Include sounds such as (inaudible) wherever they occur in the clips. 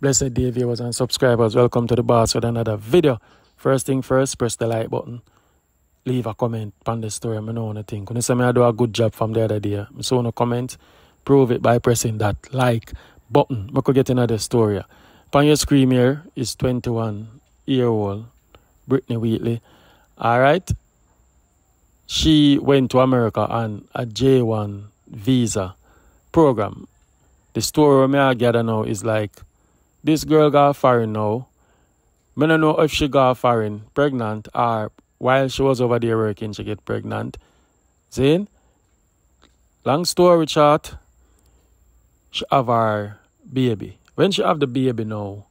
Blessed day viewers and subscribers, welcome to the boss with another video. First thing first, press the like button. Leave a comment on the story. I know think. When you say me I do a good job from the other day, I saw no comment. Prove it by pressing that like button. I could get another story. On your screen here is 21 year old Britney Wheatle. Alright. She went to America on a J1 visa program. The story I gather now is like this girl got foreign now. I don't know if she got foreign pregnant or while she was over there working she get pregnant. Then, long story short, she have her baby. When she have the baby now,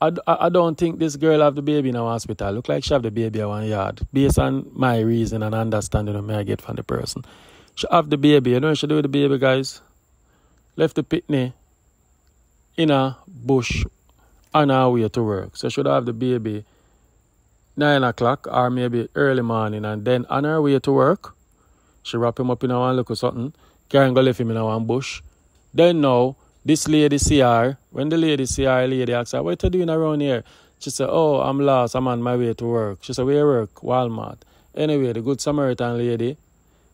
I, I, I don't think this girl have the baby in a hospital. Look like she have the baby in one yard. Based on my reason and understanding of me I get from the person. She have the baby. You know she do with the baby, guys? Left the pitney in a bush on her way to work. So she should have the baby nine o'clock or maybe early morning and then on her way to work, she wrap him up in a one look or something, carry go left him in a one bush. Then now this lady see her, when the lady see her, lady asks her, What you doing around here? She said, Oh, I'm lost, I'm on my way to work. She said, Where work? Walmart. Anyway, the good Samaritan lady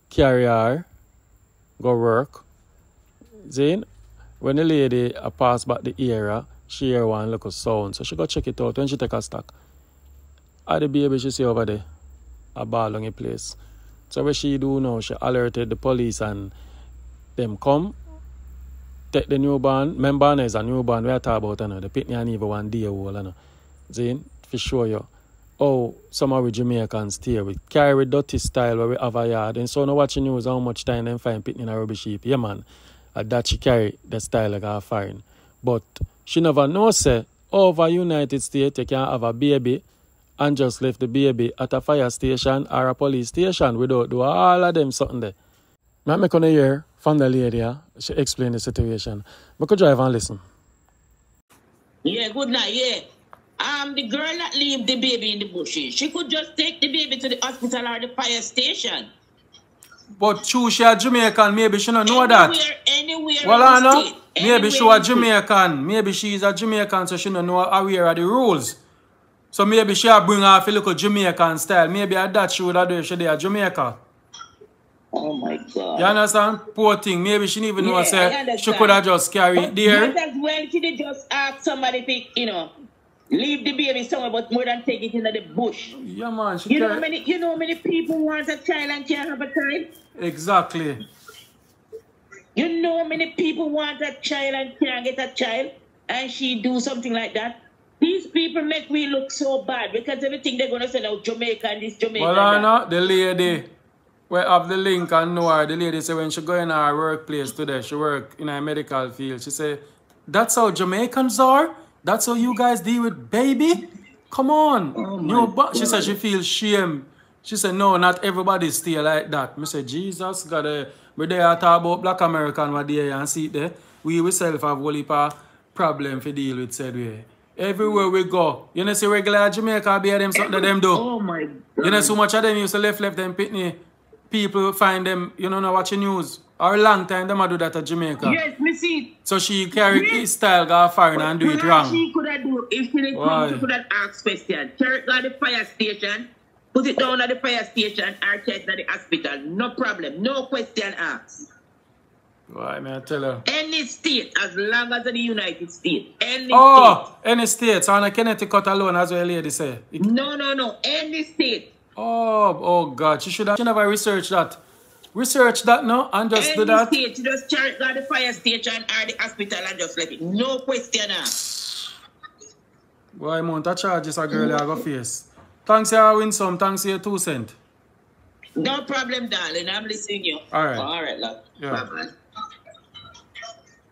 carry her, go work. Then when the lady uh, pass back the area, she hear one little sound. So she go check it out. When she take a stock, at the baby she see over there, a ball on the place. So what she do now, she alerted the police and them come, take the newborn. Remember, is a newborn we are talking about, you know, the pitney and even one day old, you know. Zane, for sure you. Oh, some of the Jamaicans stay with carry dirty style where we have a yard. And so now watching news how much time them find pitney in a rubbish heap. Yeah man. That she carry the style like a foreign. But she never know say over United States you can have a baby and just leave the baby at a fire station or a police station without do all of them something there. I make on hear from the lady, she explain the situation. We could drive and listen. Yeah, good night, yeah. Um, the girl that leave the baby in the bushes, she could just take the baby to the hospital or the fire station. But true, she a Jamaican, maybe she don't know that. Anywhere, anywhere Well, I know. Maybe she Anywhere was in the state. Jamaican. Maybe she is a Jamaican, so she don't know aware of the rules. So maybe she a bring her a little Jamaican style. Maybe at that she would have do if she a Jamaica. Oh my God. You understand? Poor thing. Maybe she didn't even know Yeah, I say she could have just carried it there. Might as well she did just ask somebody to, you know, leave the baby somewhere, but more than take it into the bush. Yeah, man. She You know how many you know how many people want a child and can't have a child? Exactly. You know how many people want a child and can't get a child? And she do something like that? These people make me look so bad because everything they're gonna say now Jamaica and this Jamaica. Well, know the lady we have the link and know her. The lady say when she go in her workplace today, she work in a medical field. She say, "That's how Jamaicans are. That's how you guys deal with baby. Come on, Oh New my She said she feels shame. She said, "No, not everybody stay like that." Me say, "Jesus, God, uh, we there talk about Black American what there and see there. We ourselves have whole heap of problem to deal with said way." Everywhere we go, you know, see regular Jamaica be them something that them do. Oh my God. You know, so much of them used to left left them pitney. People find them, you know, not watching news. Or a long time them a do that at Jamaica. Yes, me see. So she carry Yes. style, go foreign and do it wrong. She could have do if she didn't come, she could have asked question. Carry it to the fire station, put it down at the fire station, or take it to the hospital. No problem. No question asked. Why, man, I tell her. Any state, as long as the United States. Any Oh, any states, on a Connecticut alone, as well, lady say. It- state. No, no, no. Any state. oh, oh God, she should have, she never researched that. Research that, no, and just Any do that. state. You just carry it the fire station or the hospital and just let it. No question asked. Why, amount of charges a girl I go face. Thanks, you win some, thanks, you two cent. No problem, darling. I'm listening you. All right. All right, love. Yeah. Bye-bye.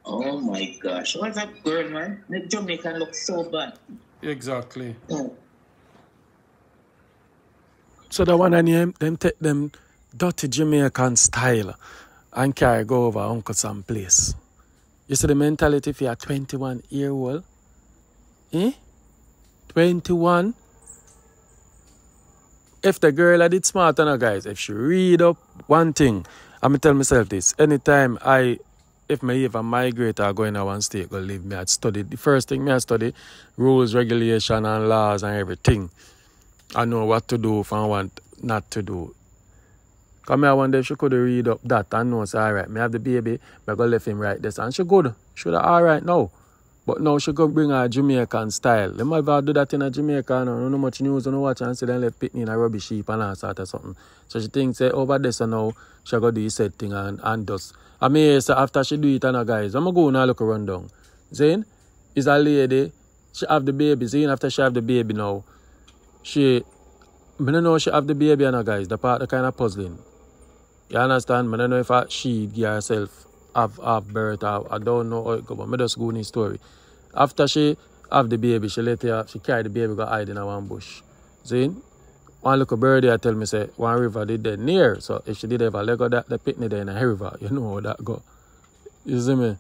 Oh my gosh. What's that girl, man? The Jamaican look so bad. Exactly. Oh. So the one and them, them take them dirty Jamaican style and carry go over Uncle Sam place. You see the mentality if you're 21 year old? Eh? 21? If the girl I did smart enough, guys, if she read up one thing, I'm tell myself this. Anytime I if me even migrate or go in a one state, go live, me I'd study. The first thing me I study, rules, regulation and laws and everything. I know what to do if I want not to do. Come here one day she could read up that and know say alright, me have the baby, me go left him right this and she good. She would alright now. But now she go bring her Jamaican style. Might have do that in a Jamaica now. No know much news on watch and see them left pitney in a rubbish sheep and all sort of something. So she thinks say over this so now she go do the said thing and, and does. I mean eh, so after she do it and her guys, I'm gonna go and look around down. Zane is a lady, she have the baby. Zane after she have the baby now, she I don't know she have the baby and her guys, the part that kind of puzzling. You understand? I don't know if I, she give herself have, have birth. I, don't know how it go, but I just go in the story. After she have the baby, she let her, she carry the baby, go hide in a one bush. See? One little birdie I tell me say one river did there near. So if she did ever let go that the picnic there in a river, you know how that go. You see me?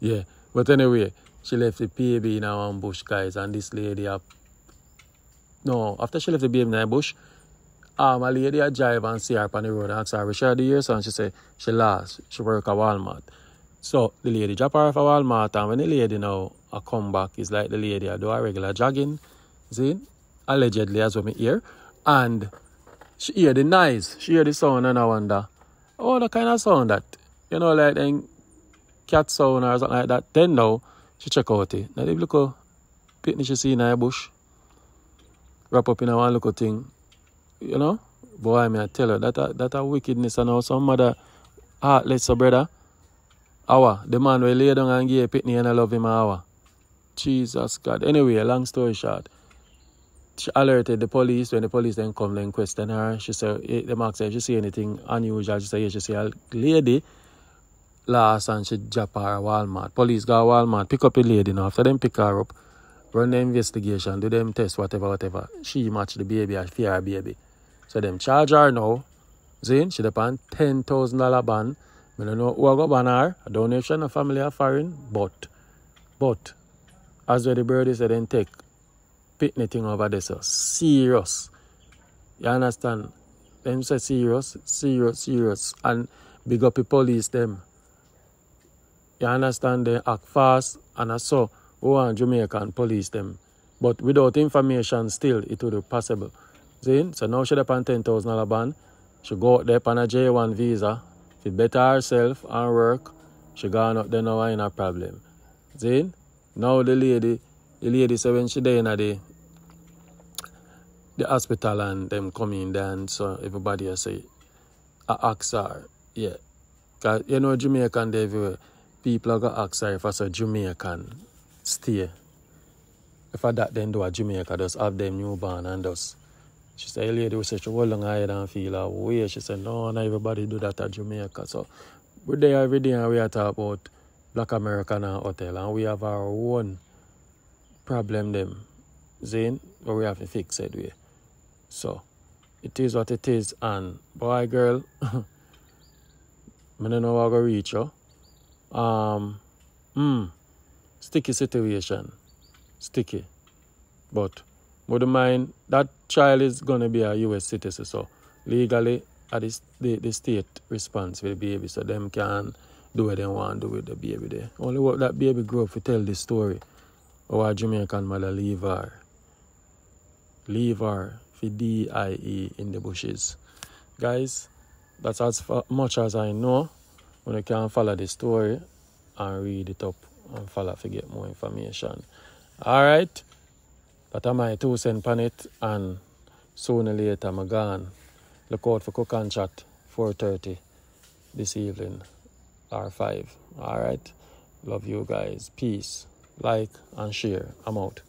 Yeah. But anyway, she left the baby in a one bush, guys, and this lady up. No, after she left the baby in a bush, um, a lady a drive and see her on the road and ask her, we share the year, son. She say she lost. She work at Walmart. So the lady drop her off at Walmart and when the lady now a come back, it's like the lady I do a regular jogging, see? Allegedly as what me hear. And she hear the noise, she hear the sound and I wonder, oh the kind of sound that, you know, like then cat sound or something like that. Then now she check out it. Now the little picnic she see in a bush, wrap up in a one little thing you know, boy, me I tell you, that a, that a wickedness and also some mother heartless, so brother. Our, the man will lay down and give a pitney and I love him our. Jesus God. Anyway, long story short, she alerted the police. When the police then come and question her, she said, eh, the mark said, she see anything unusual. She said, yeah, she see a lady last and she drop her Walmart. Police go Walmart, pick up a lady now. After them pick her up, run the investigation, do them test, whatever, whatever. She match the baby, I fear baby. So them charge her now. Zane, she depend ten thousand dollar ban. I don't know who I got ban her. If she a family or foreign, but but as where the said then take pitney thing over there so serious. You understand? Them say serious, serious, serious. And big up the police them. You understand they act fast and I saw who want Jamaican police them. But without information still it would be possible. See? So now she upon ten thousand dollar ban. She go out there on a J one visa. She better herself and work. She gone up there now in a problem. See? Now the lady the lady said when she there in the the hospital and them come in there and so everybody I say I ask her, yeah. Cause you know Jamaican they everywhere. People are gonna ask her if I say Jamaican stay. If I that then do a Jamaica just have them newborn and just she said, hey, lady, we said, she hold long higher and feel her way. She said, no, not everybody do that at Jamaica. So we're there every day and we are about Black American hotel and we have our own problem them. Zane, but we have to fix it way. So it is what it is and boy girl (laughs) I don't know how to reach you. Um hmm sticky situation. Sticky. But would you mind that child is gonna be a US citizen, so legally the, the, the state response with the baby, so them can do what they want to do with the baby there. Only what that baby grow up to tell the story. Or a Jamaican mother leave her. Leave her for D-I-E in the bushes. Guys, that's as much as I know. When you can follow the story and read it up and follow to get more information. Alright. That am my two cent pan it and sooner later I'm gone. Look out for cook and chat 4.30 this evening or 5. Alright. Love you guys. Peace. Like and share. I'm out.